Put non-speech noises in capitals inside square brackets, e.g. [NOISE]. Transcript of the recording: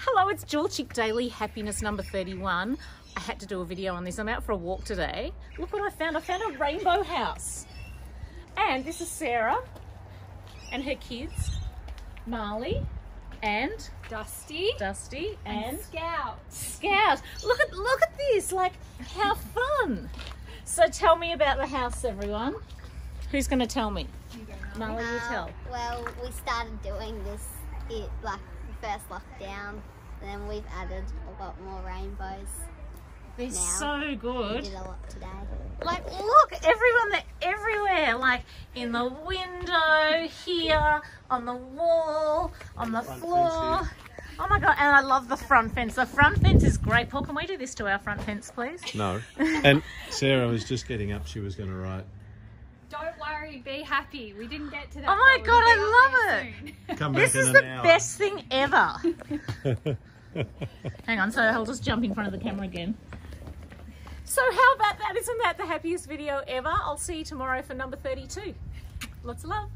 Hello, it's Jewelchic Daily Happiness number 31. I had to do a video on this. I'm out for a walk today. Look what I found. I found a rainbow house. And this is Sarah and her kids, Marley and Dusty Dusty and, and Scout. Scout. Look at look at this. Like how fun. So tell me about the house, everyone. Who's going to tell me? Marley, you Uh, tell. Well, we started doing this it like the first lockdown. Then we've added a lot more rainbows. They're now. so We good. did a lot today. Like, look, everyone, they're everywhere. Like, in the window, here, on the wall, on the Front floor. Oh my god, and I love the front fence. The front fence is great. Paul, can we do this to our front fence, please? No. [LAUGHS] And Sarah was just getting up. She was going to write. Don't worry, be happy. We didn't get to that. Oh my but God, we'll I love it. [LAUGHS] [LAUGHS] Come back This in is an the hour. best thing ever. [LAUGHS] Hang on, so I'll just jump in front of the camera again. So how about that? Isn't that the happiest video ever? I'll see you tomorrow for number 32. Lots of love.